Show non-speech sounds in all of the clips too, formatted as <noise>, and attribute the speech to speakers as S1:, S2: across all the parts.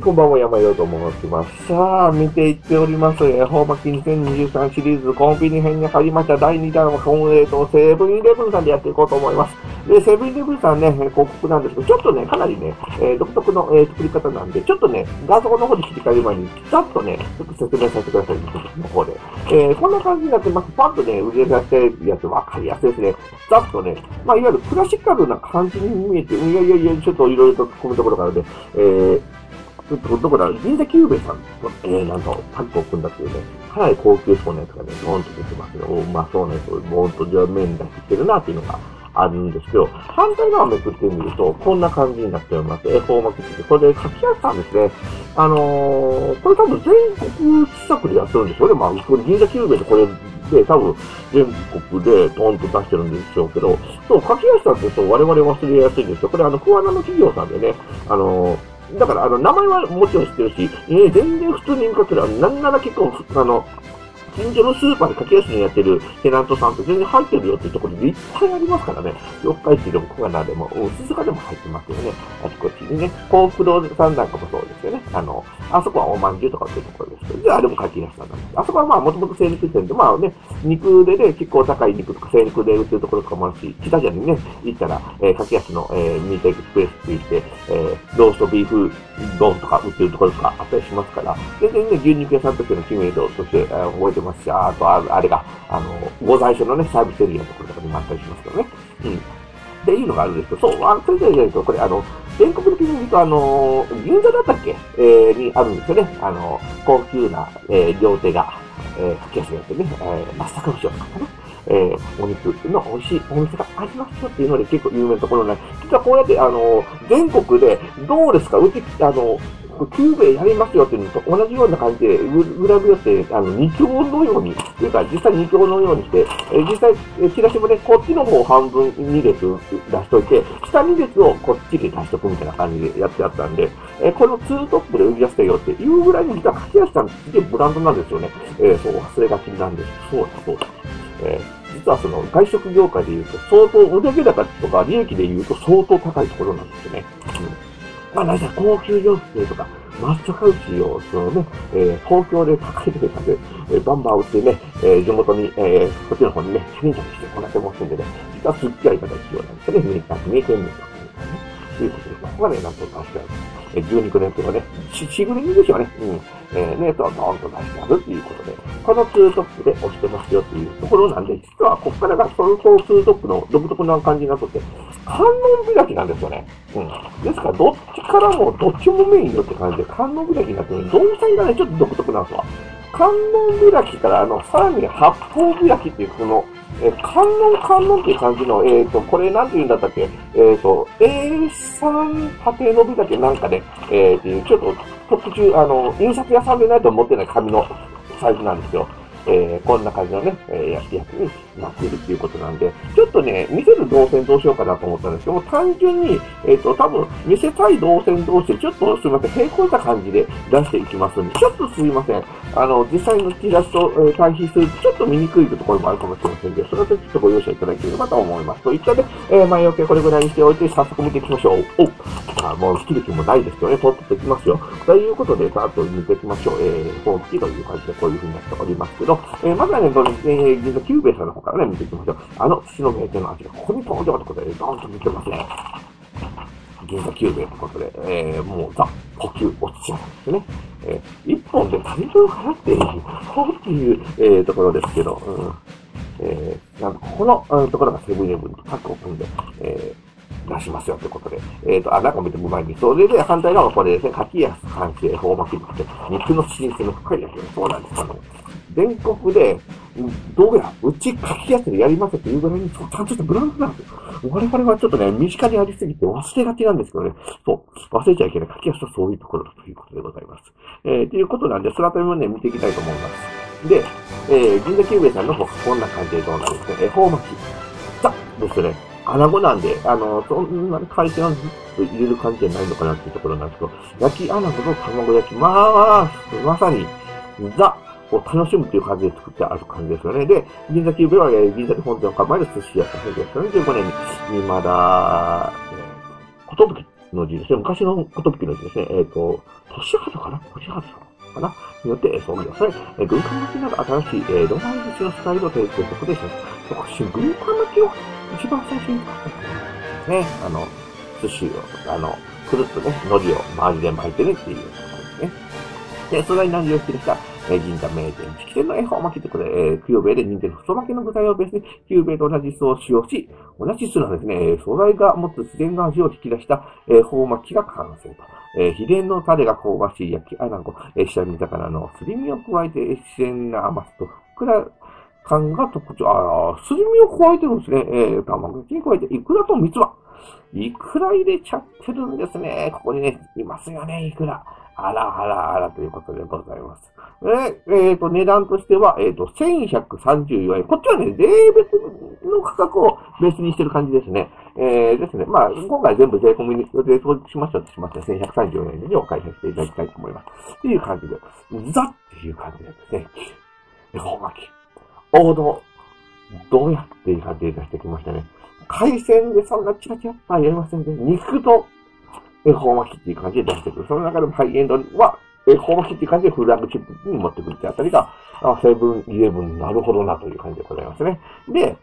S1: こんばんは、山よと申します。さあ、見ていっております。恵方巻き2023シリーズコンビニ編に入りました第2弾は、本営とセブンイレブンさんでやっていこうと思います。で、セブンイレブンさんね、広告なんですけど、ちょっとね、かなりね、えー、独特の、えー、作り方なんで、ちょっとね、画像の方に切り替える前に、ざっとね、ちょっと説明させてください、の方で。えー、こんな感じになってます。パッとね、売り出してるやつわかりやすいですね。ざっとね、まあ、いわゆるクラシカルな感じに見えて、いやいやいや、ちょっといろいろと込むところがあるんで、えー、ど、どこだ銀座久兵衛さんと、え、なんと、タッグを組んだっていうね、かなり高級そうなやつがね、ボーンと出てますよ。うまあそうなやつをボーンとじゃ面出してきてるなっていうのがあるんですけど、反対側めくってみると、こんな感じになっております。恵方巻きって、これで書きやすさんですね。あのー、これ多分全国施策でやってるんですよね。まあ、これ銀座久兵衛でこれで、多分全国でトンと出してるんでしょうけど、そう、書きやすさってそう、我々忘れやすいんですよ。これあの、桑名の企業さんでね、あのーだから、あの、名前はもちろん知ってるし、えー、全然普通に見かける、なんなら結構、あの、近所のスーパーで駆け足にやってるテナントさんって全然入ってるよっていうところでいっぱいありますからね。四日市でも小金でも、鈴鹿でも入ってますよね。あちこちにね。幸福堂さんなんかもそうですよね。あの、あそこはおまんじゅうとかっていうところですけど、じゃああれも書き出したんなんです。あそこはまあもともと精肉店で、まあね、肉でね、結構高い肉とか精肉で売ってるところとかもあるし、北谷にね、行ったら、えー、駆け足の、えー、ミートエクスプレスって言って、えー、ローストビーフ丼とか売ってるところとかあったりしますから、全然ね、牛肉屋さんとしての知名度として、えー、覚えてますし、あとああれが、あの、ご在所のね、サービスエリアのところとかにもあったりしますけどね。うん。っていうのがあるんですけど、そう、あの、それで言うと、これ、あの、全国的に言うと、あの、銀座だったっけ？えー、にあるんですよね。あの、高級な、えー、両手が、えー、かけやすいやつね、えー、松阪牛を使ったね。えー、お肉の美味しいお店がありますよっていうので結構有名なところなんで、実はこうやって、あの、全国でどうですか？うち、あの、キューベやりますよっていうのと同じような感じで、裏表して、あの、二強のように、というか、実際二強のようにして、え実際、チラシもね、こっちの方半分2列出しといて、下2列をこっちで出しとくみたいな感じでやってあったんで、えこのツートップで売り出したよっていうぐらいに実は書き出したんすげえブランドなんですよね。えー、そう、忘れがちなんです。そうだ、そうだ。えー、実はその外食業界で言うと、相当、売上高とか利益で言うと相当高いところなんですよね。まあ、大体高級洋服とか、マッチョカウチを、そのね、えー、東京で高いレベルで、えー、バンバン売ってね、えー、地元に、えー、こっちの方にね、チャンしてこらってますんでね、実はすっげえいただきようなんですよね、三重県、三重県民とかね。ということで、ここがね、なんとかしてある。え、12年とかね、し、しぐれ煮ですよね。うん。えー、ね、と、ドーンと出してあるっていうことで、このツートップで押してますよっていうところなんで、実はここからがそのツートップの独特な感じになっとって、観音開きなんですよね。うん。ですから、どっちからも、どっちもメインよって感じで、観音開きになってる動線がね、ちょっと独特なんですわ。観音開きから、あの、さらに八方開きっていう、この、え観音観音っていう感じの、えっ、ー、と、これなんて言うんだったっけ？えっ、ー、と、A3 縦伸びだけ？なんかね、えー、ちょっと特注、あの、印刷屋さんでないと持ってない紙のサイズなんですよ。えー、こんな感じのね、えー、やつ。になってるっていうことなんで、ちょっとね、見せる動線どうしようかなと思ったんですけども、単純に、えっ、ー、と、多分、見せたい動線同士で、ちょっとすみません、並行した感じで出していきますんで、ちょっとすみません、あの、実際のチラシと、えー、対比すると、ちょっと見にくいところもあるかもしれませんけど、それはちょっとご容赦いただければと思います。といったで、えー、前置きはこれぐらいにしておいて、早速見ていきましょう。おあもう、好きで気もないですよね。取っていきますよ。ということで、さっと見ていきましょう。えー、本気という感じでこういう風になっておりますけど、えー、まずはね、えー、銀座キューベイさんの方からね、見ていきましょう。あの、寿司の名店の味がここに登場ということで、ドーンと出てますね。銀座キューベイということで、えー、もうザ、呼吸お寿司なんですね。えー、一本で大量払っている、そうっていう、えー、ところですけど、うん、えー、なんここの、うん、ところがセブンイレブンとタッグを組んで、えー出しますよということで。えっ、ー、と、あ、中見ても前に。それで、反対側はこれですね、柿きやす関係、法巻きって、肉の新鮮の深いやつね。そうなんです。あの、全国で、どうやら、うち書きやすいやりますっていうぐらいに、ちゃんとしたブランドなんですよ。我々はちょっとね、身近にありすぎて忘れがちなんですけどね。そう、忘れちゃいけない。書きやすさそういうところだということでございます。えー、ということなんで、そのあたりもね、見ていきたいと思います。で、えー、銀座キューベさんの方、こんな感じでどうなんですか。恵方巻き。ザですね。穴子なんで、あの、そんなに海鮮をずっと入れる感じじゃないのかなっていうところなんですけど、焼き穴子の卵焼き。まあ、まさに、ザ、を楽しむっていう感じで作ってある感じですよね。で、銀座キューベは、銀座で本店を構える寿司屋さんですよね。15年に、今だ、えー、ことぶきの字ですね。昔のことぶきの字ですね。えっ、ー、と、年肌かな？年肌さんかな？によって創業され、えー、軍艦巻きなど新しい、えー、ロマン寿司のスタイルを提供することでした。私、軍艦巻きを一番最初に買ったと思うんですね。あの、寿司を、あの、くるっとね、海苔を周りで巻いてねっていうような感じですね。で、素材何を引き出した、えー、神社名店、式典の恵方巻きということで、えー、供養米で人気の太巻きの具材をベースに、旧米と同じ酢を使用し、同じ酢のですね、素材が持つ自然の味を引き出した、えー、方巻きが完成と。えー、秘伝のタレが香ばしい焼きあらんこ、えー、下見魚のすり身を加えて、自然な甘さと、ふっくら感が特徴、ああ、すり身を加えてるんですね。えー、卵焼きに加えて、いくらと三つ葉。いくら入れちゃってるんですね。ここにね、いますよね、いくら。あらあらあらということでございます。ええー、と、値段としては、えっ、ー、と、1134円。こっちはね、税別の価格をベースにしてる感じですね。えー、ですね。まあ、今回全部税込みに、税送しましたとしまして1134円でお返しさせていただきたいと思います。っていう感じで、ザっていう感じでですね、恵方巻き。王道。どうやっていう感じで出してきましたね。海鮮でそんなチラチラっとはやりませんね。肉と恵方巻きっていう感じで出してくる。その中でもハイエンドは、恵方巻きっていう感じでフラグチップに持ってくるってあたりが、セブンイレブンなるほどなという感じでございますね。で、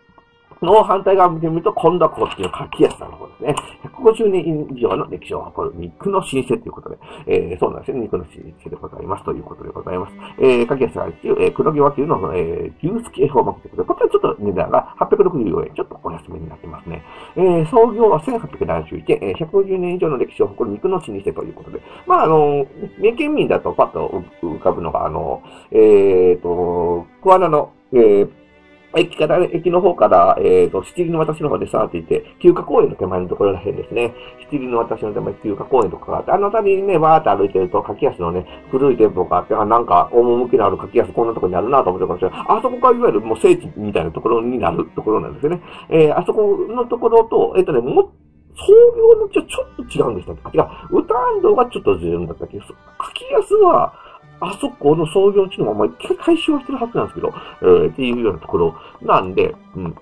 S1: の反対側見てみると、今度はこっちの柿安さんの方ですね。150年以上の歴史を誇る肉の老舗ということで、えー、そうなんですね。肉の老舗でございますということでございます。えー、柿安さん中、えー、黒毛和牛の、えー、牛すき恵方巻きということで、こちらちょっと値段が864円、ちょっとお安めになってますね。えー、創業は1871円、えー、150年以上の歴史を誇る肉の老舗ということで、まあ、あの、三重県民だとパッと浮かぶのが、あの、えーと、桑名の、えー駅から、駅の方から、えっ、ー、と、七里の私の方でさーっていて、休暇公園の手前のところらへんですね。七里の私の手前、休暇公園とかがあって、あの辺りにね、わーって歩いてると、柿安のね、古い店舗があって、あ、なんか、趣のある柿安こんなとこにあるなと思ってましたあそこがいわゆるもう聖地みたいなところになるところなんですよね。えー、あそこのところと、えっ、ー、とね、も創業のちはちょっと違うんでしたあ、違う。歌安藤がちょっとずれるんだったっけ？ど、柿安は、あそこの創業地のまま一回回収はしてるはずなんですけど、えー、っていうようなところなんで、うん。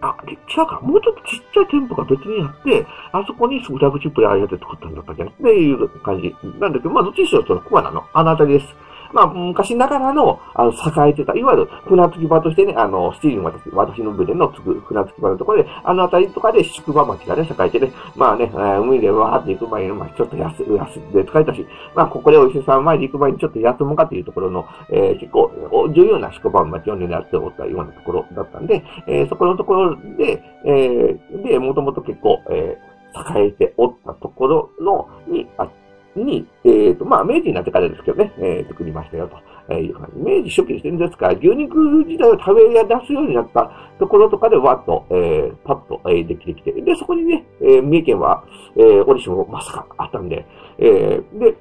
S1: あ、違うか。もうちょっとちっちゃい店舗が別にあって、あそこにスグラグチップでああやって作ったんだったっけ？っていう感じなんだけど、まあ、どっちにしろそのコアなの、あの辺りです。まあ、昔ながらの、あの、栄えてた、いわゆる船着き場としてね、あの、スティール私、私の船のつく船着き場のところで、あの辺りとかで宿場町がね、栄えてね、まあね、海でわーって行く前に、まあ、ちょっと安、安で疲れたし、まあ、ここでお伊勢さん前に行く前にちょっと休むかっていうところの、えー、結構、重要な宿場町を狙っておったようなところだったんで、えー、そこのところで、えー、で、もともと結構、えー、栄えておったところの、にあって、に、え、ー、と、まあ、明治になってからですけどね、えー、作りましたよと。えいう感じ。明治初期ですね。ですか？ら、牛肉自体を食べや出すようになったところとかで、わっと、えー、パッと、えー、できてきて。で、そこにね、えー、三重県は、えー、折しもまさかあったんで、えー、で、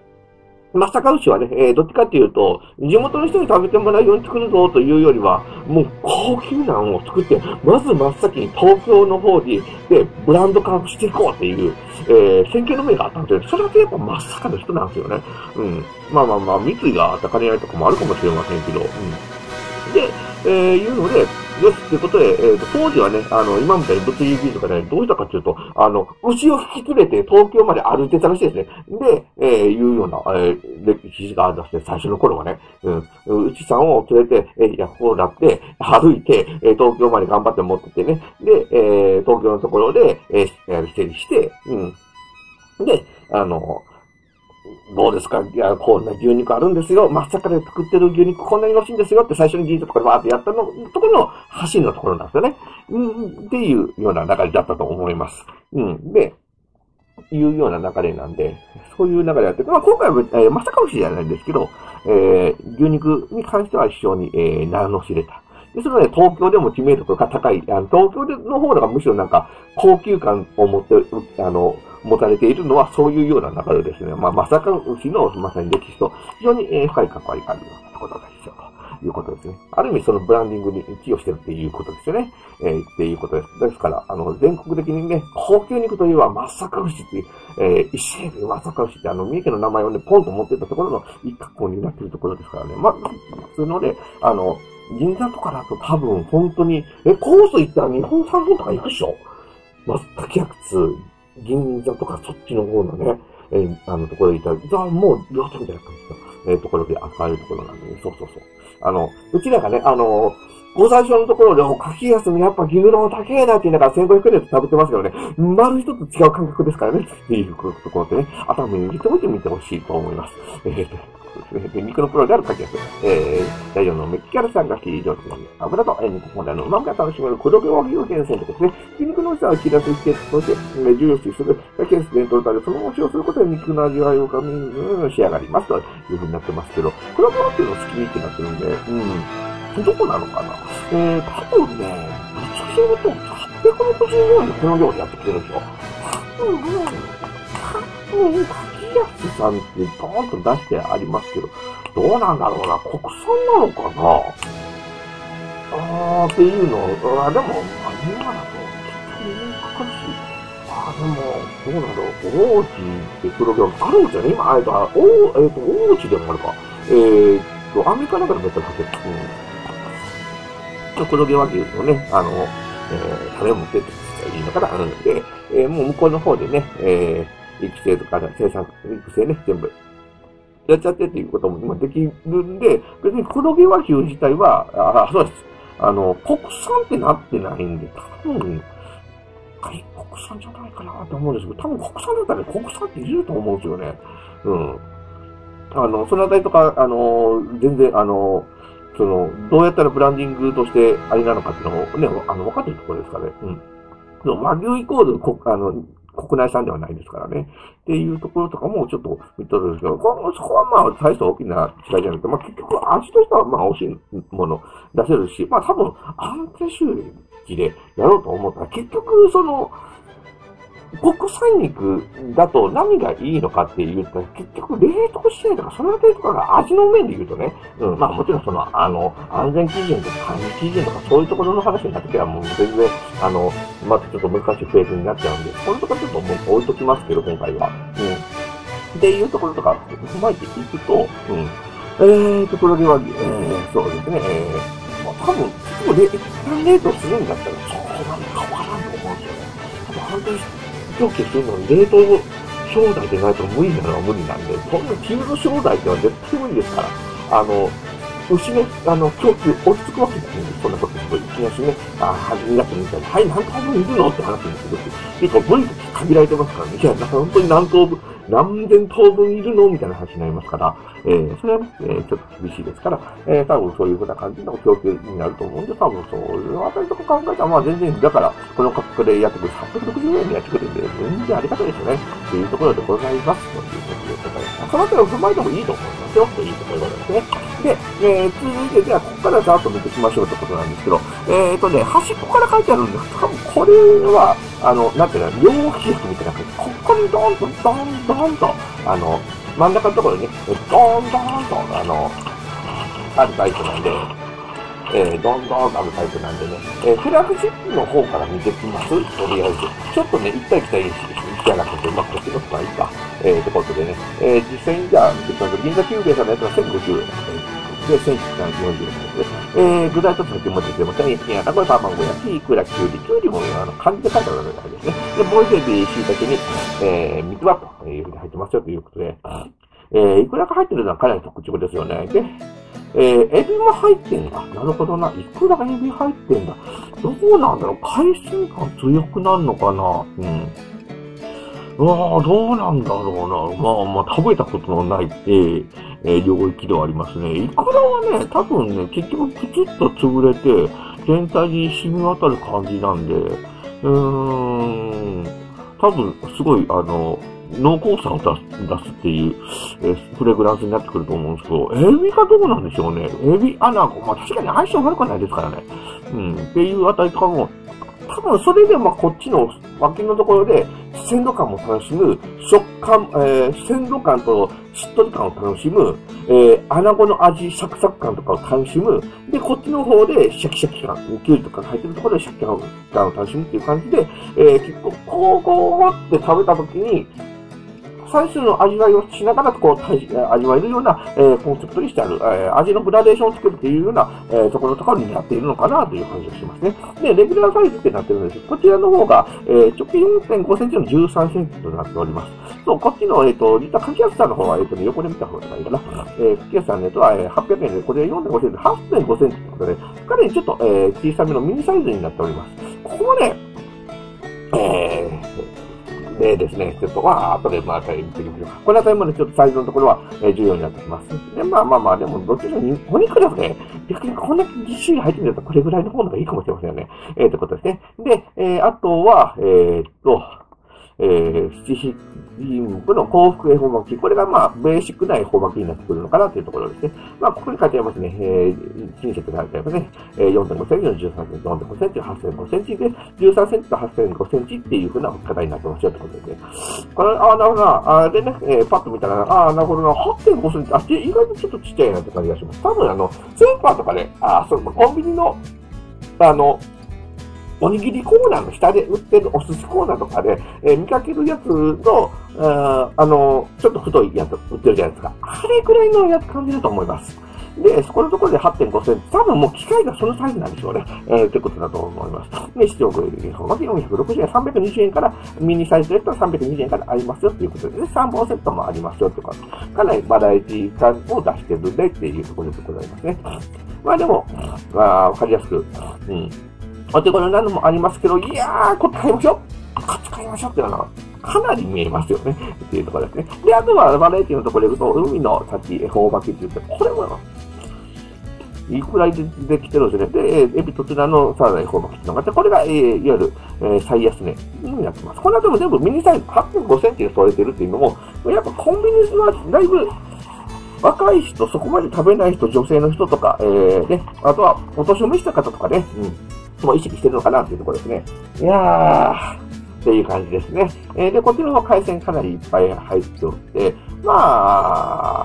S1: まさか牛はね、えー、どっちかっていうと、地元の人に食べてもらうように作るぞというよりは、もう高級なのを作って、まず真っ先に東京の方に、で、ブランド化していこうっていう、えー、先見の目があったんで、それだけやっぱまさかの人なんですよね。うん。まあまあまあ、三井があった金合いとかもあるかもしれませんけど、うん。で、えー、いうので、よし、ということで、えっ、ー、と、当時はね、あの、今みたいに物理技術がね、どうしたかっていうと、あの、牛を引き連れて東京まで歩いてたらしいですね。で、えー、いうような、えー、歴史があるんですね、最初の頃はね。うん。牛さんを連れて、えー、ヤッホーだって、歩いて、えー、東京まで頑張って持ってってね。で、えー、東京のところで、えー、整理して、うん。で、あの、どうですか？いや、こんな牛肉あるんですよ。まさかで作ってる牛肉こんなに美味しいんですよって最初に銀座とかでわーってやったの、ところの橋のところなんですよね。うん、っていうような流れだったと思います。うん。で、いうような流れなんで、そういう流れやって、まあ今回は、えー、まさか牛じゃないんですけど、えー、牛肉に関しては非常に、えー、名の知れた。で、それはね、東京でも知名度が高い、あの東京での方がむしろなんか高級感を持って、あの、持たれているのはそういうような流れですね。まあ、まさか牛のまさに歴史と非常に深い関わりがあるようなことですよ。ということですね。ある意味そのブランディングに寄与してるっていうことですよね。えー、っていうことです。ですから、あの、全国的にね、高級肉といえば、まさか牛っていう、えー、石エビまさか牛って、あの、三重県の名前をね、ポンと持ってたところの一角になっているところですからね。まあ、普通ので、あの、銀座とかだと多分本当に、え、コース行ったら日本産品とか行くでしょ？まず、竹やくつ、銀座とかそっちの方のね、えー、あのところにいたら、もう、両手みたいな感じの、えー、ところで扱えるところなんでね、そうそうそう。あの、うちらがね、あのご最初のところで、お、柿安にやっぱ牛丼高えなって言いながら1500円で食べてますけどね、丸一つ違う感覚ですからね、っていうところでね、頭に入れておいてみてほしいと思います。えーとですね。肉のプロである柿安。えー、大丈夫のメキキャラさんが非常に油と、えー、肉本来の旨味が楽しめる黒毛和牛厳選とですね。筋肉の薄さを切らす秘訣として、えー、重要視する柿安伝統タレそのまま使用することで肉の味わいをかみ、うん、仕上がりますというふうになってますけど、黒毛和牛の好きってなってるんで、うん。どこなのかな？えー、多分ね、ぶつけると860円でこの料理やってきてるんですよ。多分、多分、柿安さんってドーンと出してありますけど、どうなんだろうな、国産なのかなあーっていうの、あでも、まあ、今だと、結構かかるし、あでも、どうなんだろう、王子ってプログラムあるんですよね。今、えっと、おえっと、王子でもあるか。えー、っと、アメリカなんかでもやったらかける。うん黒毛和牛のね、あの、えー、タレを持ってっていいのかな、うんで、えー、もう向こうの方でね、えー、育成とか生産、育成ね、全部やっちゃってっていうことも今できるんで、別に黒毛和牛自体は、あ、そうです。あの、国産ってなってないんで、多分、外国産じゃないかなと思うんですけど、多分国産だったら国産っていると思うんですよね。うん。あの、そのあたりとか、あの、全然、あの、その、どうやったらブランディングとしてあれなのかっていうのもね、あの、分かってるところですかね。うん。和牛イコールこ、あの、国内産ではないですからね。っていうところとかもちょっと見とるんですけど、こそこはまあ大した大きな違いじゃなくて、まあ結局味としてはまあ美味しいもの出せるし、まあ多分安定収益でやろうと思ったら結局その、国産肉だと何がいいのかって言ったら、結局冷凍しないとか、そのあたりとかが味の面で言うとね、うん、まあもちろんその、あの、安全基準とか管理基準とかそういうところの話になってきたらもう全然、あの、またちょっと難しいフェーズになっちゃうんで、このところちょっともう置いときますけど、今回は。うん。っていうところとか踏まえていくと、うん。えーと、黒毛和牛、えー、そうですね、えー、まあ多分、結構一旦冷凍するんだったら、そこまで変わらんと思うんですよね。多分半年狂気するのに冷凍商材でないと無理なのは無理なんで、そんなチーズ商材ってのは絶対無理ですから、あの、牛の、あの、供給落ち着くわけです。そんなことすると、いきなりね、あ、2月みたいに、はい、何頭分いるの？って話にすると、結構無理って限られてますからね。いや、本当に何頭分、何千頭分いるの？みたいな話になりますから、えー、それはね、えー、ちょっと厳しいですから、えー、多分そういうふうな感じの供給になると思うんで、多分そういうあたりとか考えたら、まあ全然、だから、この価格でやってくる860円でやってくるんで、全然ありがたいですよね。というところでございます。ということでございます。そのあたりを踏まえてもいいと思いますよ。というところでございますね。で、えー、続いて、じゃあ、ここからざっと見ていきましょうということなんですけど、えっ、ー、とね、端っこから書いてあるんです多分これは、あの、なんていうの、両利きみたいな感じ、ここにドーンと、ドーン、ドーンと、あの、真ん中のところにね、ドーン、ドーンと、あの、あるタイプなんで、えー、どんどんとあるタイプなんでね、えー、フラグシップの方から見てきます？とりあえず。ちょっとね、行ったり来たりしじゃなくて、まあ、こっちの方がいいか。えー、ということでね、えー、実際にじゃあ、見てきます銀座キューベイさんのやつは1050円。で、1140円です。えー、具材と先も出てません。焼きやたこれ卵焼き、いくら、きゅうり、きゅうりもあの漢字で書いてあるわけですね。で、ボイルエビ、椎茸に、えー、三つ葉というふうに入ってますよということで、えー、いくらが入ってるのはかなり特徴ですよね。で、えー、エビも入ってんだ。なるほどな。いくらエビ入ってんだ。どうなんだろう海鮮感強くなるのかなうん。うわ、どうなんだろうな。まあまあ、食べたことのない、えー、えー、領域ではありますね。イクラはね、多分ね、結局プチッと潰れて、全体に染み渡る感じなんで、うーん、多分、すごい、あの、濃厚さを出す出すっていう、えー、フレグランスになってくると思うんですけど、エビがどうなんでしょうね。エビ、アナゴ、まあ確かに相性悪くないですからね。うん、っていうあたりとかも、多分それでまあこっちの脇のところで鮮度感も楽しむ、食感、えー、鮮度感としっとり感を楽しむ、えー、穴子の味、サクサク感とかを楽しむ、で、こっちの方でシャキシャキ感、キュウリとか入ってるところでシャキシャキ感を楽しむっていう感じで、えー、結構、こう、こうって食べた時に、最終の味わいをしながら、こう、味わえるような、えー、コンセプトにしてある、えー、味のグラデーションをつけるというような、えー、ところとかになっているのかなという感じがしますね。で、レギュラーサイズってなってるんですこちらの方が、えー、直径4.5センチの13センチとなっております。そう、こっちの、えっ、ー、と、実は柿安さんの方は、えっ、ー、と、ね、横で見た方がいいかな。えー、柿安さんのやつは、えー、800円で、これ4.5センチ、8.5センチということで、かなりちょっと、えー、小さめのミニサイズになっております。ここもね、えー、でですね、ちょっと、まあ、後でまあ、見てみましょうか。この辺りもね、ちょっとサイズのところは、え、重要になってきます。で、まあまあまあ、でも、どっちにお肉ですね、逆にこんだけぎっしり入ってみると、これぐらいの方がいいかもしれませんよね。えー、ということですね。で、えー、あとは、えー、っと、えー、七品目の幸福恵方巻き。これがまあ、ベーシックな恵方巻きになってくるのかなというところですね。まあ、ここに書いてありますね。えー、親切で書いてありますね。えー、4.5センチの13センチ、4.5センチ、8.5センチで、13センチと8.5センチっていうふうな置き方になってますよってことですね。これ、ああ、なるほどな。あでね、えー、パッと見たら、ああ、なるほどな。8.5センチ、あ、意外とちょっとちっちゃいなって感じがします。多分あの、スーパーとかで、あ、そう、コンビニの、あの、おにぎりコーナーの下で売ってるお寿司コーナーとかで、えー、見かけるやつの、ああの、ちょっと太いやつ売ってるじゃないですか。あれくらいのやつ感じると思います。で、そこのところで8.5センチ。多分もう機械がそのサイズなんでしょうね。えー、ってことだと思います。で、視聴グレまず460円、320円から、ミニサイズセットは320円からありますよっていうことで、で3本セットもありますよってこと。かかなりバラエティ感を出してるんでっていうところでございますね。まあでも、まあ、わかりやすく、うん。お手頃なのもありますけど、いやー、こっち買いましょうこっち買いましょうっていうのは、かなり見えますよね。っていうところですね。で、あとはバラエティのところで言うと、海の幸、恵方巻きって言って、これも、いくらいでできてるんですね。で、エビとツナのサラダ恵方巻きってのがあって、これが、えー、いわゆる、えー、最安値になってます。この後も全部ミニサイズ8.5センチで添えてるっていうのも、やっぱコンビニはだいぶ、若い人、そこまで食べない人、女性の人とか、えー、ね、あとは、お年を召した方とかね、うん。も意識してるのかなっていうところですね。いやー、っていう感じですね。えー、で、こちらの海鮮かなりいっぱい入っておって、ま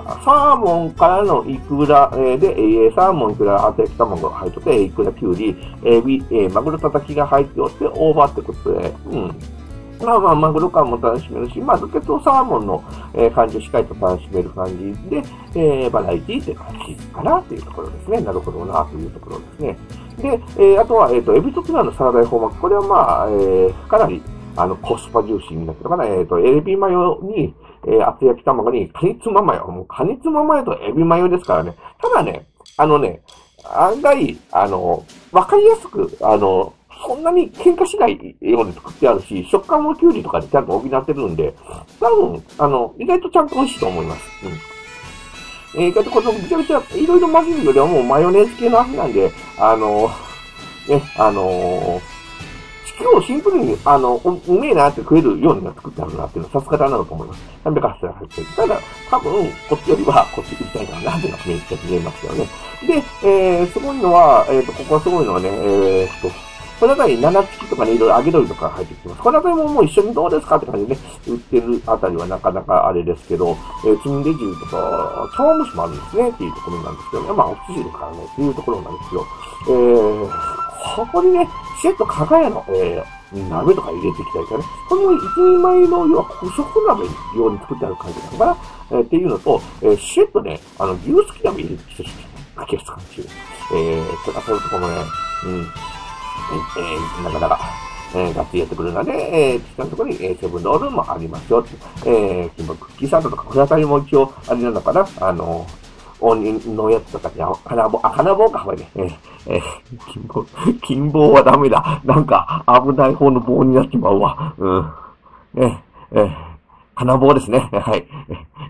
S1: あ、サーモンからのイクラ、えー、で、えー、サーモン、イクラ、あてき卵が入ってて、イクラ、キュウリ、えビ、えー、マグロたたきが入っておって、オーバーってことで、うん。まあまあ、マグロ感も楽しめるし、まあ、漬けとサーモンの、えー、感じをしっかりと楽しめる感じで、えー、バラエティーって感じかなというところですね。なるほどなというところですね。で、えー、あとは、えっ、ー、と、エビとツナのサラダフォーマック。これはまあ、えー、かなり、あの、コスパ重視になってるかな。えっ、ー、と、エビマヨに、えー、厚焼き卵に、カニツママヨ。もう、カニツママヨとエビマヨですからね。ただね、あのね、案外、あの、わかりやすく、あの、そんなに喧嘩しないように作ってあるし、食感もキュウリとかでちゃんと補ってるんで、多分、あの、意外とちゃんと美味しいと思います。うん。えー、だってこのぐちゃぐちゃ、いろいろ混ぜるよりはもうマヨネーズ系の味なんで、あの、ね、あのー、地球をシンプルに、あの、うめえなって食えるように作ってあるなっていうのはさすがだなと思います。380円入ってる。ただ、多分、こっちよりはこっち行きたいかなっていうのがめっちゃ見えますよね。で、えー、すごいのは、えっ、ー、と、ここはすごいのはね、えー、っと、この中に七付きとかね、いろいろ揚げ鶏とか入ってきます。この辺ももう一緒にどうですかって感じでね、売ってるあたりはなかなかあれですけど、えー、金レジとか、茶碗蒸しもあるんですね、っていうところなんですけどね。まあ、お寿司ですからね、っていうところなんですけど、えー、ここにね、シェット加賀屋の、えー、鍋とか入れていきたいからね。この一人前の、要は、古食鍋用に作ってある感じなのかな、えー、っていうのと、えー、シェットね、あの、牛すき鍋入れてきてるんですね。かけやす感じ。えー、ちょっとそういうとこもね、うん。えー、なかなか、えー、がっつりやってくるので、えー、下のところに、えー、セブンロールもありますよ。えー、クッキーサンドとか、これあたりも一応、あれなのかなあの、応仁のやつとかに、金棒、あ、金棒か、これね。えー、えー、金棒、金棒はダメだ。なんか、危ない方の棒になっちまうわ。うん。えー、えー、金棒ですね。<laughs> はい。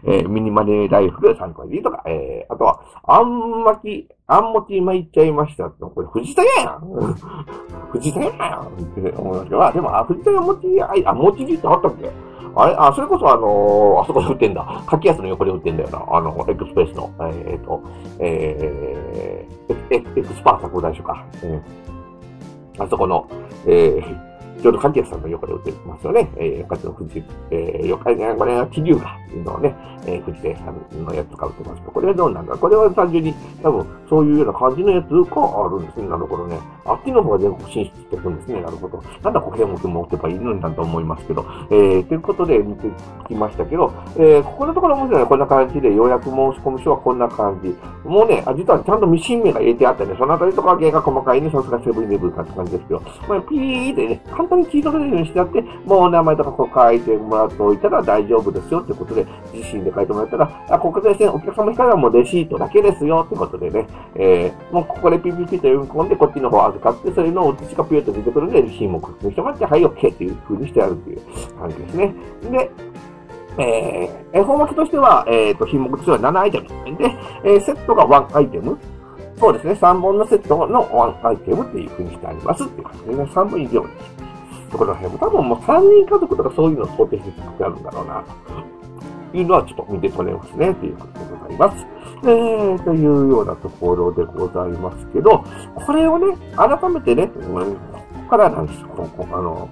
S1: えー、ミニマネーライフル3個入りとか、えー、あとは、あん巻き、あんもち巻いちゃいました。これ、藤田屋やん <laughs> 藤田屋やんって思いますけど、あ、でも、あ、藤田屋餅、あ、あ、餅ってあったっけ？あれ？あ、それこそあのー、あそこで売ってんだ。柿安の横で売ってんだよな。あの、エクスプレスの、えっ、ー、と、えー、エクスパー作大所か。うん。あそこの、えー、ちょうど柿安さんの横で打ってますよね。えー、かつの富士、えー、よかね、これは気流が。いうのをね、えー、富士電さんのやつ使ってますけど、これはどうなんだ？これは単純に多分そういうような感じのやつがあるんですね。なるほどね。あっちの方が全国進出してくるんですね。なるほど。なんだこへんも持ってばいいのになんと思いますけど、えー、ということで見てきましたけど、えー、ここのところ面白いね。こんな感じで、ようやく申し込み書はこんな感じ。もうね、あ実はちゃんとミシン目が入れてあってね、そのあたりとか芸が細かいね、さすがセブンイレブンかって感じですけど、まあ、ピーってね、簡単に聞い取れるようにしてあって、もう名前とかこう書いてもらっておいたら大丈夫ですよってことで、自身で書いてもらったら、あ、ここですね、お客様からもレシートだけですよってことでね、えー、もうここで PPP と読み込んで、こっちの方預かって、それの写しがピューと出てくるんで、レシートも確認してもらって、はい、OK っていう風にしてあるっていう感じですね。で、えー、恵方巻きとしては、えっ、ー、と、品目としては7アイテム。で、えー、セットが1アイテム。そうですね、3本のセットの1アイテムっていう風にしてありますっていう感じでね、3本以上に。この辺も多分もう3人家族とかそういうのを想定して作ってあるんだろうな、というのはちょっと見て取れますね、ということでございます。えー、というようなところでございますけど、これをね、改めてね、ここからなんですよ。ここあの、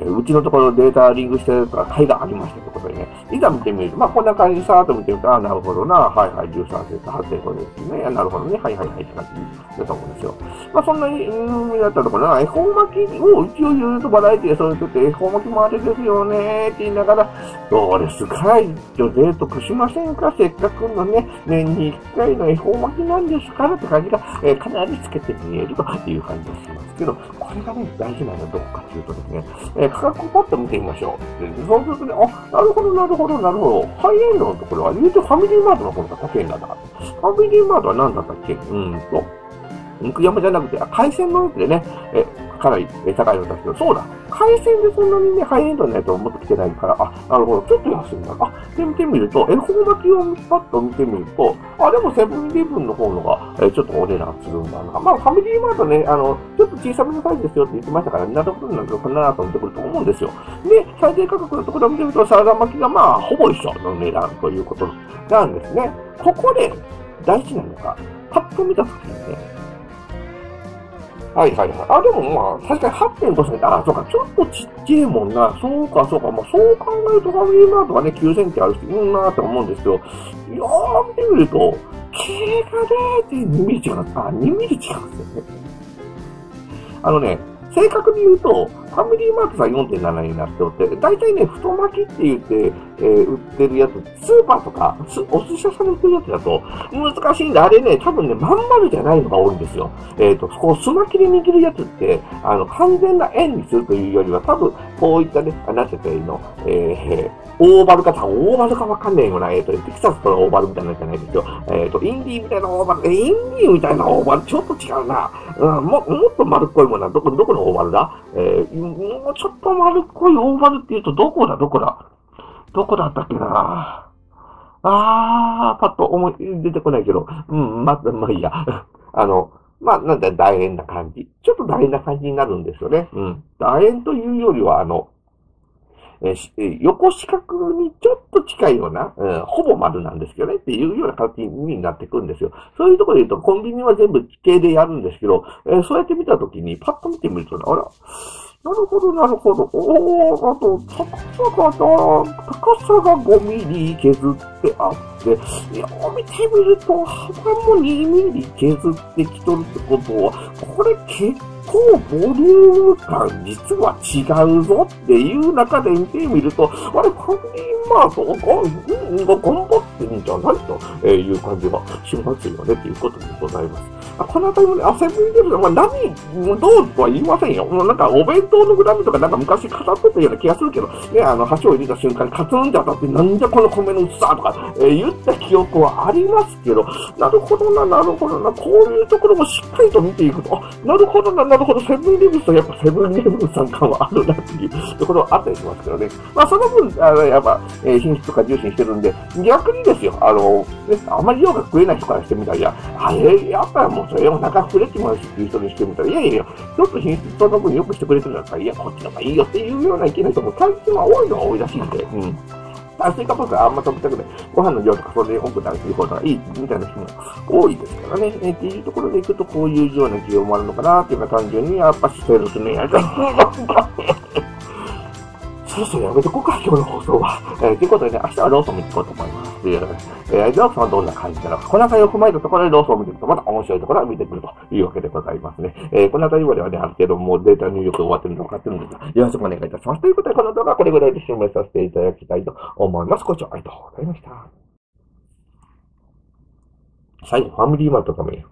S1: えー、うちのところデータリングしてるから会がありましたってことでね、いざ見てみると、まあこんな感じでさーっと見てみると、あなるほどな、はいはい、13節、8.5ですね、なるほどね、はいはいはいって感じだと思うんですよ。まあそんなに、うん、だったところな、恵方巻きを一応言うとバラエティでそういうとって、恵方巻きもあれですよね、って言いながら、どうですか女性得しませんか？せっかくのね、年に1回の恵方巻きなんですからって感じが、えー、かなりつけて見えるという感じがしますけど、これがね、大事なのはどこかというとですね、えー、価格をパッと見てみましょう。でそうするとね、あ、なるほど、なるほど、なるほど。ハイエンドのところは、言うとファミリーマートの方が高いんだな。ファミリーマートは何だったっけ？うんと、肉山じゃなくて、海鮮のやつでね、え、かなり高いのだけど、そうだ。海鮮でそんなにね、ハイエンドのやつを持ってきてないから、あ、なるほど、ちょっと安いんだ。あ、で見てみると、恵方巻きをパッと見てみると、あ、でもセブンイレブンの方のが、えちょっとお値段するんだな。まあ、ファミリーマートね、あの、ちょっと小さめのサイズですよって言ってましたから、なるほどなのかなと思ってくると思うんですよ。で、最低価格のところを見てみると、サラダ巻きがまあ、ほぼ一緒の値段ということなんですね。ここで大事なのが、パッと見たときにね、はいはいはい。あ、でもまあ、確かに8.5センチ。あ、そうか、ちょっとちっちゃいもんな。そうか、そうか。まあ、そう考えるとファミリーマートがね、9センチあるし、うんなーって思うんですけど、よー見てみると、毛が0.2ミリ違う。あ、2ミリ違うんですよね。あのね、正確に言うと、ファミリーマートさん4.7になっておって、大体ね、太巻きって言って、えー、売ってるやつ、スーパーとか、お寿司屋さんで売ってるやつだと、難しいんで、あれね、多分ね、まん丸じゃないのが多いんですよ。えっ、ー、と、こう、すまきで握るやつって、あの、完全な円にするというよりは、多分、こういったね、なんて言ったらいいの、えー、オーバルか、オーバルかわかんないような、えっ、ー、と、テキサスとのオーバルみたいなじゃないですよ。えっ、ー、と、インディーみたいなオーバル、え、インディーみたいなオーバル、ちょっと違うな。うん、も、もっと丸っこいものは、どこ、どこのオーバルだ？えー、もうちょっと丸っこいオーバルって言うと、どこだ、どこだ？どこだったっけなあー、パッと思い、出てこないけど、うん、ま、まあいいや。<laughs> あの、まあ、なんだ、楕円な感じ。ちょっと楕円な感じになるんですよね。うん。楕円というよりは、あの、え、横四角にちょっと近いような、うん、ほぼ丸なんですけどね、っていうような形になってくるんですよ。そういうところで言うと、コンビニは全部地形でやるんですけど、え、そうやって見たときに、パッと見てみると、あら、なるほど、なるほど。おお、あと、高さがな、高さが5ミリ削ってあって、いや、見てみると、幅も2ミリ削ってきとるってことは、これ結構ボリューム感実は違うぞっていう中で見てみると、あれ、これミリーマートが、うん、頑張ってるん。じゃないという感じがしますよね、っていうことでございます。あこの辺りもね、あ、セブンイレブン、まあ、何、どうとは言いません。よ。もうなん。か、お弁当のグラムとかなん。か昔飾ってたような気がするけど、ね、あの、箸を入れた瞬間にカツンって当たって、なん。じゃこの米の薄さとか、えー、言った記憶はありますけど、なるほどな、なるほどな、こういうところもしっかりと見ていくと、あ、なるほどな、なるほど、セブンイレブンとやっぱセブンイレブンさん。感はあるなっていうところはあったりしますけどね。まあ、その分、あの、やっぱ、えー、品質とか重視してるんで、逆にですよ、あの、ね、あまり量が食えない人からしてみたら、いや、あれ、やっぱもうそれお腹膨れてもらうしっていう人にしてみたら、いやいやいや、ちょっと品質その分良くしてくれてるんだったら、いや、こっちの方がいいよっていうような意見の人も最近は多いのが多いらしいんで、うん。炭水化物はあんま食べたくない。ご飯の量とかそれで多く食べてる方がいいみたいな人も多いですからね。えー、っていうところでいくとこういうような需要もあるのかなっていうか単純にやっぱしてるすね。<laughs> そろそろやめとこうか、今日の放送は。えー、ということでね、明日はローソン見ていこうと思います。えー、ローソンはどんな感じなのか。この辺りを踏まえたところでローソンを見ていくと、また面白いところは見てくるというわけでございますね。えー、この辺りまではね、ある程度もうデータ入力終わってるの分かってるんですが、よろしくお願いいたします。ということで、この動画はこれぐらいで終了させていただきたいと思います。ご視聴ありがとうございました。最後、ファミリーマートため